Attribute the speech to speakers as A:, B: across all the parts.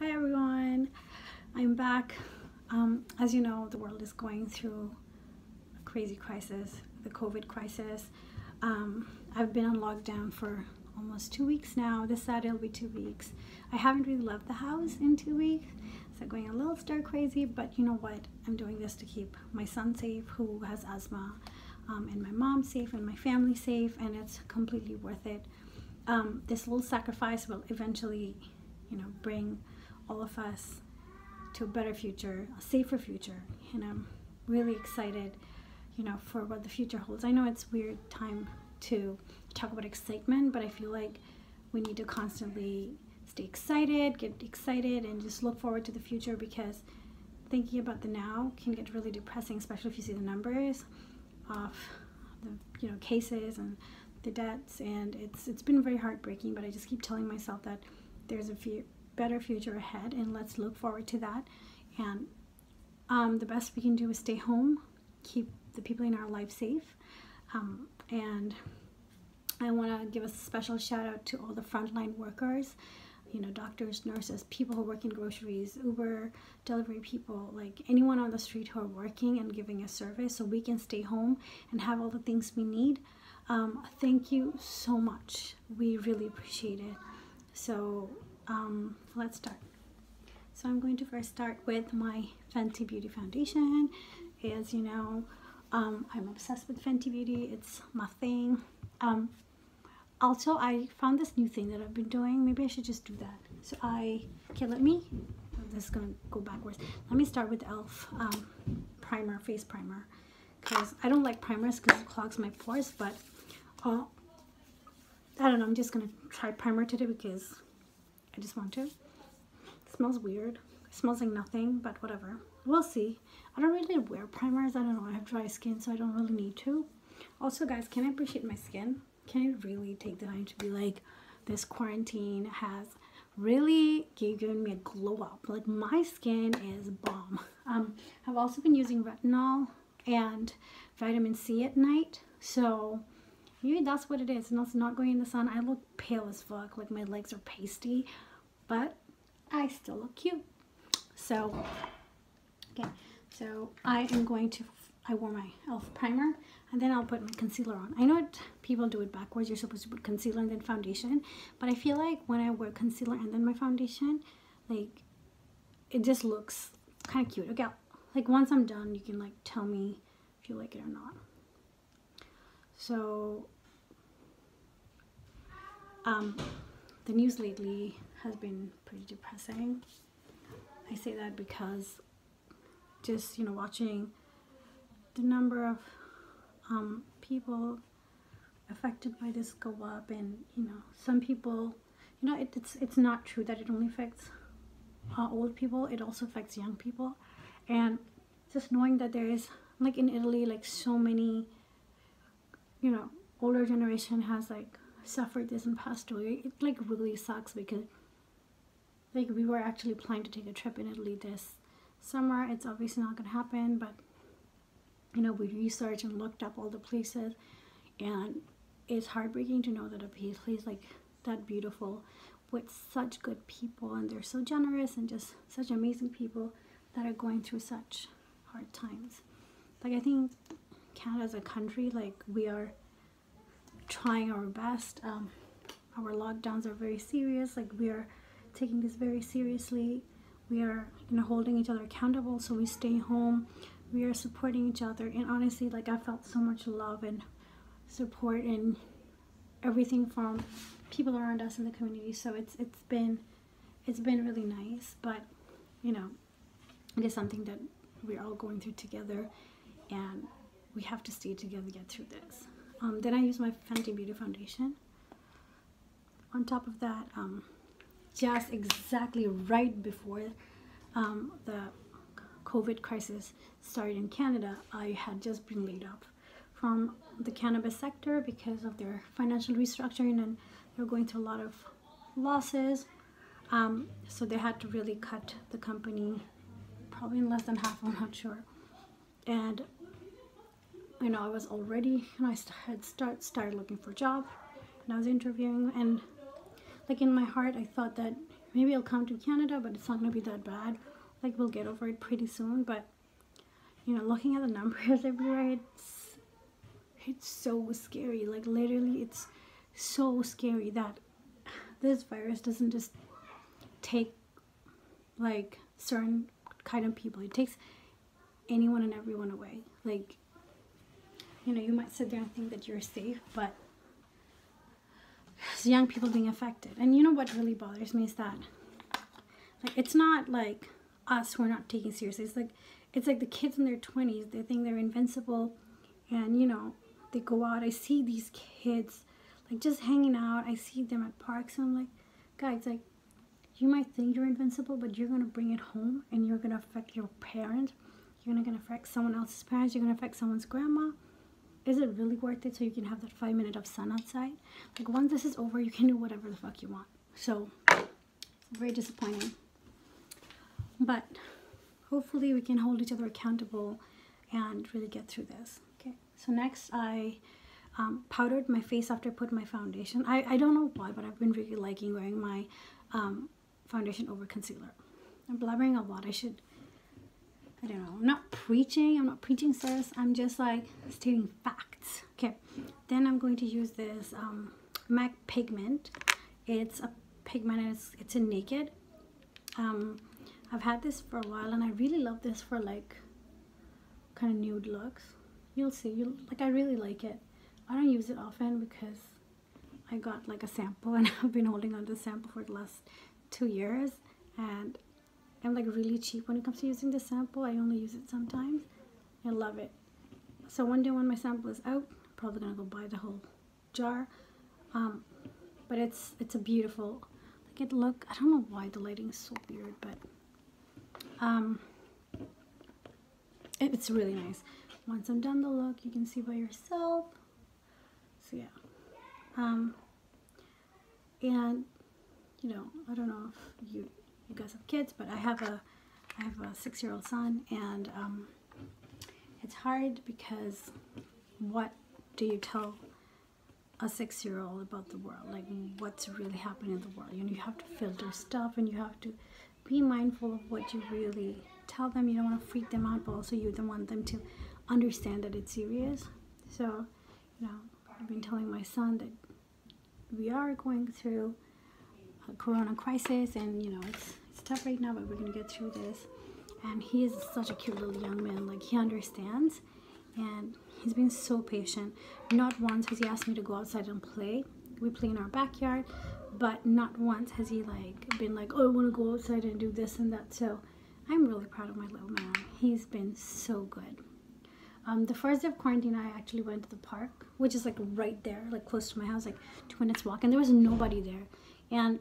A: Hi everyone, I'm back. Um, as you know, the world is going through a crazy crisis, the COVID crisis. Um, I've been on lockdown for almost two weeks now. This Saturday will be two weeks. I haven't really left the house in two weeks, so going a little stir crazy, but you know what? I'm doing this to keep my son safe who has asthma, um, and my mom safe, and my family safe, and it's completely worth it. Um, this little sacrifice will eventually, you know, bring all of us to a better future, a safer future. And I'm really excited, you know, for what the future holds. I know it's weird time to talk about excitement, but I feel like we need to constantly stay excited, get excited, and just look forward to the future because thinking about the now can get really depressing, especially if you see the numbers of the you know cases and the deaths, and it's it's been very heartbreaking. But I just keep telling myself that there's a few better future ahead and let's look forward to that. And um, the best we can do is stay home keep the people in our life safe. Um, and i want to give a special shout out to all the frontline workers you know doctors nurses people who work in groceries uber delivery people like anyone on the street who are working and giving a service so we can stay home and have all the things we need. Um, thank you so much. We really appreciate it. So um, let's start. So I'm going to first start with my Fenty Beauty Foundation. As you know, um, I'm obsessed with Fenty Beauty. It's my thing. Um, also, I found this new thing that I've been doing. Maybe I should just do that. So I, okay, let me, this is gonna go backwards. Let me start with e.l.f. Um, primer, face primer. Because I don't like primers because it clogs my pores, but uh, I don't know, I'm just gonna try primer today because I just want to. It smells weird. It smells like nothing, but whatever. We'll see. I don't really wear primers. I don't know. I have dry skin, so I don't really need to. Also, guys, can I appreciate my skin? Can I really take the time to be like, this quarantine has really given me a glow up. Like, my skin is bomb. Um, I've also been using retinol and vitamin C at night. So, maybe that's what it is and also not going in the sun. I look pale as fuck like my legs are pasty but i still look cute. So okay so i am going to i wore my elf primer and then i'll put my concealer on. I know it, people do it backwards. You're supposed to put concealer and then foundation but i feel like when i wear concealer and then my foundation like it just looks kind of cute. Okay like once i'm done you can like tell me if you like it or not. So um, the news lately has been pretty depressing. I say that because just, you know, watching the number of um, people affected by this go up and, you know, some people, you know, it, it's, it's not true that it only affects uh, old people, it also affects young people. And just knowing that there is, like in Italy, like so many, you know, older generation has like suffered this and passed away. It like really sucks because like we were actually planning to take a trip in Italy this summer. It's obviously not gonna happen, but you know we researched and looked up all the places, and it's heartbreaking to know that a place like that beautiful with such good people and they're so generous and just such amazing people that are going through such hard times. Like I think Canada as a country, like we are trying our best. Um, our lockdowns are very serious. Like we are taking this very seriously. We are you know holding each other accountable, so we stay home. We are supporting each other, and honestly, like I felt so much love and support and everything from people around us in the community. So it's it's been it's been really nice, but you know, it is something that we're all going through together, and we have to stay together to get through this. Um, then I use my Fenty Beauty Foundation. On top of that, um, just exactly right before um, the COVID crisis started in Canada, I had just been laid off from the cannabis sector because of their financial restructuring and they're going through a lot of losses. Um, so they had to really cut the company probably in less than half, I'm not sure. And you know, I was already, and I had start started looking for a job, and I was interviewing, and like in my heart I thought that maybe I'll come to Canada but it's not gonna be that bad. Like we'll get over it pretty soon but you know looking at the numbers everywhere it's it's so scary. Like literally it's so scary that this virus doesn't just take like certain kind of people. It takes anyone and everyone away. Like you know you might sit there and think that you're safe but it's young people being affected. And you know what really bothers me is that like it's not like us who are not taking seriously. It's like it's like the kids in their 20s they think they're invincible and you know they go out. I see these kids like just hanging out. I see them at parks and i'm like guys like you might think you're invincible but you're gonna bring it home and you're gonna affect your parents. You're gonna affect someone else's parents. You're gonna affect someone's grandma is it really worth it so you can have that five minute of sun outside? Like once this is over you can do whatever the fuck you want. So very disappointing. But hopefully we can hold each other accountable and really get through this. Okay. So next i um, powdered my face after I put my foundation. I, I don't know why but I've been really liking wearing my um, foundation over concealer. I'm blabbering a lot. I should I don't know. I'm not preaching. I'm not preaching sis. I'm just like stating facts. Okay. Then I'm going to use this um, MAC pigment. It's a pigment. It's, it's a naked. Um, I've had this for a while and I really love this for like kind of nude looks. You'll see, you like I really like it. I don't use it often because I got like a sample and I've been holding on to the sample for the last two years and I'm like really cheap when it comes to using the sample. I only use it sometimes. I love it. So one day when my sample is out, I'm probably gonna go buy the whole jar. Um, but it's it's a beautiful like it look I don't know why the lighting is so weird but um, it's really nice. Once I'm done the look, you can see by yourself. So yeah. Um, and you know, I don't know if you you guys have kids, but I have a I have a six-year-old son, and um, it's hard because what do you tell a six-year-old about the world? Like, what's really happening in the world? You know, you have to filter stuff, and you have to be mindful of what you really tell them. You don't want to freak them out, but also you don't want them to understand that it's serious. So, you know, I've been telling my son that we are going through corona crisis and, you know, it's, it's tough right now, but we're to get through this. And he is such a cute little young man. Like, he understands. And he's been so patient. Not once has he asked me to go outside and play. We play in our backyard but not once has he like been like oh i want to go outside and do this and that so i'm really proud of my little man he's been so good um, the first day of quarantine i actually went to the park which is like right there like close to my house like two minutes walk and there was nobody there and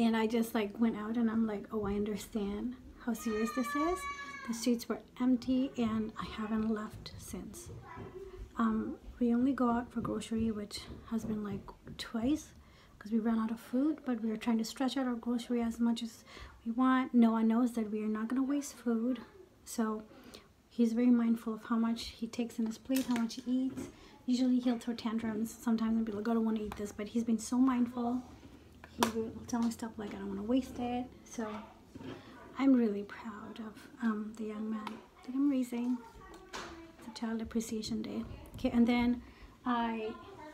A: and i just like went out and i'm like oh i understand how serious this is. The streets were empty and i haven't left since. Um, we only go out for grocery which has been like twice because we ran out of food but we are trying to stretch out our grocery as much as we want. No one knows that we are not going to waste food so he's very mindful of how much he takes in his plate how much he eats. Usually he'll throw tantrums sometimes and be like i don't want to eat this but he's been so mindful will tell stuff like i don't want to waste it so i'm really proud of um, the young man that i'm raising it's a child appreciation day okay and then i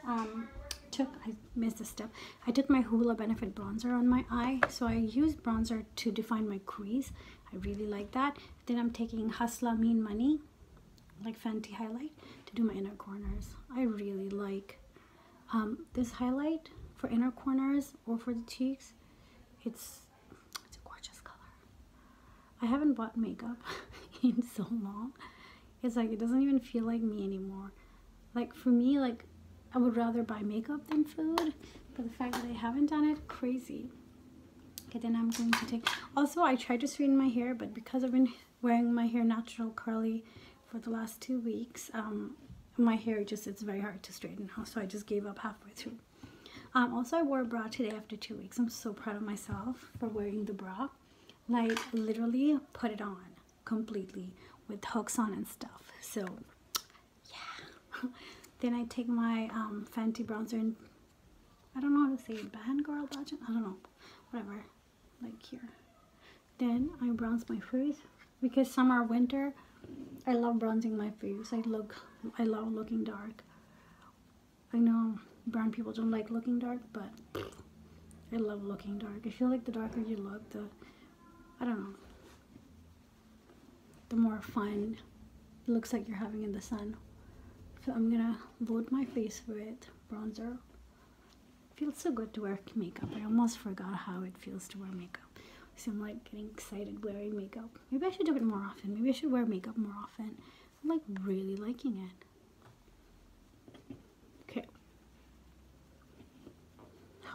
A: um, took, I missed a step, I took my Hoola Benefit bronzer on my eye. So I used bronzer to define my crease. I really like that. Then I'm taking Hustla Mean Money, like Fenty highlight, to do my inner corners. I really like um, this highlight for inner corners or for the cheeks. It's, it's a gorgeous color. I haven't bought makeup in so long. It's like, it doesn't even feel like me anymore. Like for me, like I would rather buy makeup than food. But the fact that I haven't done it, crazy. Okay, then I'm going to take... Also, I tried to straighten my hair, but because I've been wearing my hair natural curly for the last two weeks, um, my hair just, it's very hard to straighten. So I just gave up halfway through. Um, also, I wore a bra today after two weeks. I'm so proud of myself for wearing the bra. Like, literally put it on completely with hooks on and stuff. So, yeah. Then I take my um, Fenty bronzer and I don't know how to say it. Bangor Bajan? I don't know. Whatever. Like here. Then I bronze my face because summer winter I love bronzing my face. I look I love looking dark. I know brown people don't like looking dark, but I love looking dark. I feel like the darker you look, the I don't know. The more fun it looks like you're having in the sun. So I'm gonna load my face with bronzer. Feels so good to wear makeup. I almost forgot how it feels to wear makeup. So I'm like getting excited wearing makeup. Maybe I should do it more often. Maybe I should wear makeup more often. I'm like really liking it. Okay.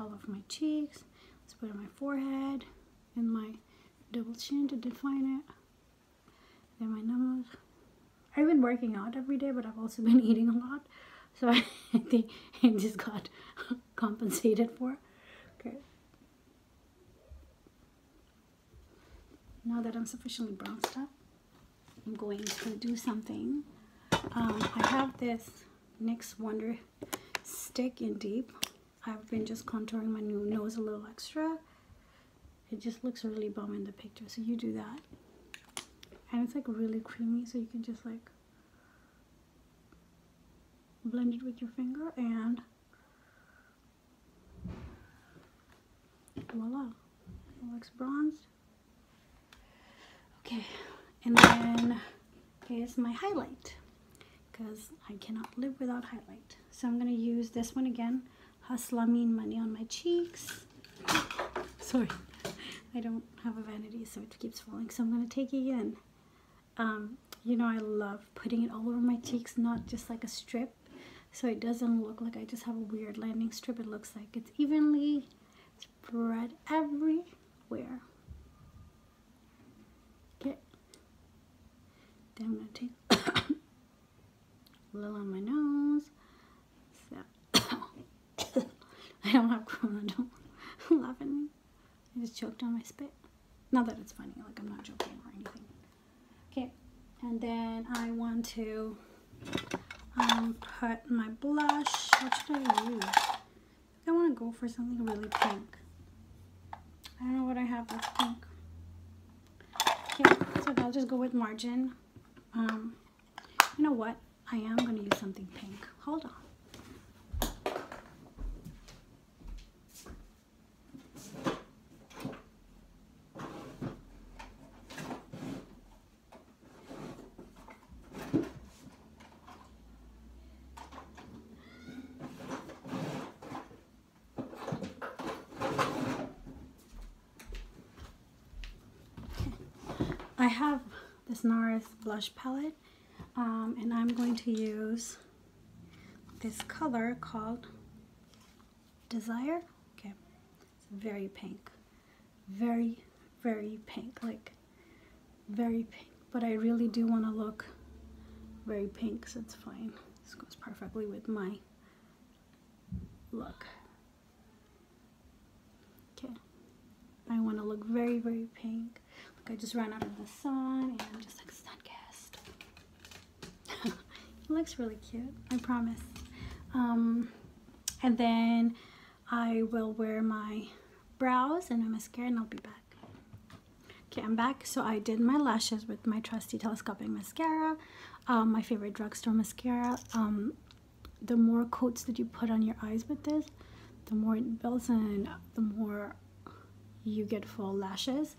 A: Hollow of my cheeks. Let's put it on my forehead and my double chin to define it. Then my nose. I've been working out every day, but I've also been eating a lot. So I think it just got compensated for. Okay. Now that I'm sufficiently bronzed up, I'm going to do something. Um, I have this NYX Wonder Stick in Deep. I've been just contouring my new nose a little extra. It just looks really bomb in the picture, so you do that. And it's like really creamy, so you can just like blend it with your finger and voila, it looks bronzed. Okay, and then here's my highlight because I cannot live without highlight. So I'm gonna use this one again, Hustla Mean Money on my cheeks. Sorry, I don't have a vanity so it keeps falling. So I'm gonna take it in. Um, you know I love putting it all over my cheeks, not just like a strip. So it doesn't look like I just have a weird landing strip. It looks like it's evenly spread everywhere. Okay. Then I'm to take a little on my nose. So I don't have corona. Don't laugh at me. I just choked on my spit. Not that it's funny. Like I'm not joking or anything. Okay. And then I want to um, put my blush. What should I use? I want to go for something really pink. I don't know what I have that's pink. Okay, so I'll just go with margin. Um, you know what? I am going to use something pink. Hold on. I have this NARS blush palette um, and I'm going to use this color called Desire. Okay, it's very pink. Very, very pink. Like, very pink. But I really do want to look very pink, so it's fine. This goes perfectly with my look. Okay, I want to look very, very pink. I just ran out of the sun and just like sun kissed. it looks really cute, I promise. Um, and then I will wear my brows and my mascara and I'll be back. Okay, I'm back. So I did my lashes with my trusty telescoping mascara, um, my favorite drugstore mascara. Um, the more coats that you put on your eyes with this, the more it builds and the more you get full lashes.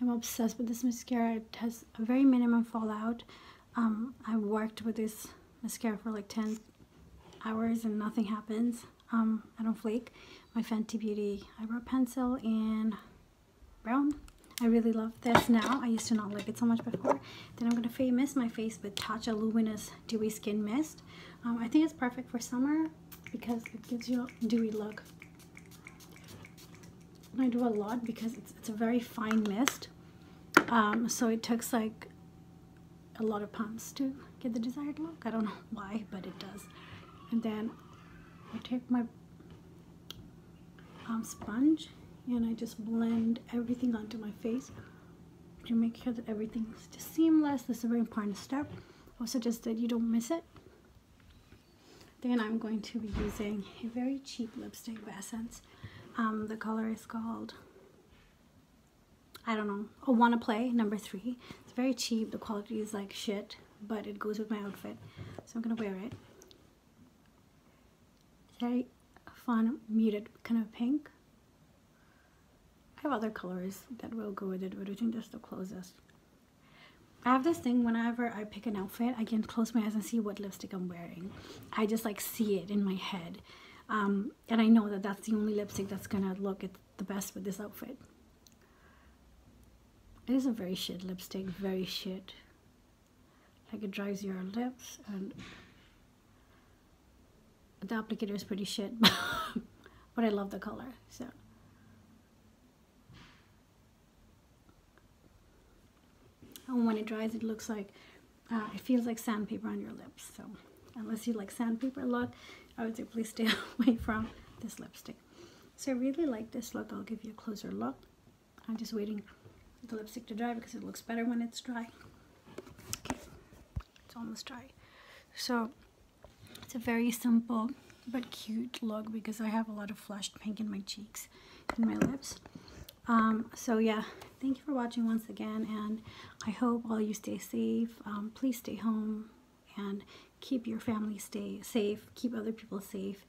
A: I'm obsessed with this mascara. It has a very minimum fallout. Um, I worked with this mascara for like 10 hours and nothing happens. Um, I don't flake. My Fenty Beauty eyebrow pencil in brown. I really love this now. I used to not like it so much before. Then I'm going to mist my face with Tatcha Luminous Dewy Skin Mist. Um, I think it's perfect for summer because it gives you a dewy look. I do a lot because it's, it's a very fine mist. Um, so it takes like a lot of pumps to get the desired look. I don't know why, but it does. And then I take my um, sponge and I just blend everything onto my face to make sure that everything's just seamless. This is a very important step. I suggest that you don't miss it. then I'm going to be using a very cheap lipstick by Essence. Um, the color is called, I don't know, a Wanna Play number three. It's very cheap. The quality is like shit, but it goes with my outfit. So I'm to wear it. very fun, muted kind of pink. I have other colors that will go with it, but I think that's the closest. I have this thing whenever I pick an outfit, I can close my eyes and see what lipstick I'm wearing. I just like see it in my head. Um, and I know that that's the only lipstick that's gonna look at the best with this outfit. It is a very shit lipstick, very shit. Like it dries your lips and the applicator is pretty shit, but I love the color, so. and when it dries it looks like uh, it feels like sandpaper on your lips so unless you like sandpaper look I would say please stay away from this lipstick. So I really like this look. I'll give you a closer look. I'm just waiting for the lipstick to dry because it looks better when it's dry. Okay it's almost dry. So it's a very simple but cute look because I have a lot of flushed pink in my cheeks and my lips. Um, so yeah thank you for watching once again and I hope all you stay safe. Um, please stay home and keep your family stay safe keep other people safe.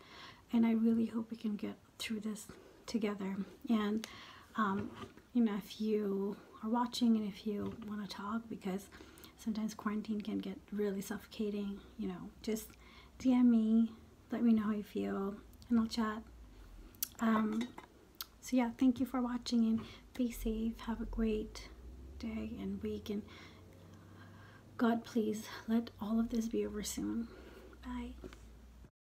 A: And I really hope we can get through this together. And um, you know if you are watching and if you want to talk because sometimes quarantine can get really suffocating you know just DM me let me know how you feel and I'll chat. Um, so yeah thank you for watching and be safe have a great day and week and god please let all of this be over soon. Bye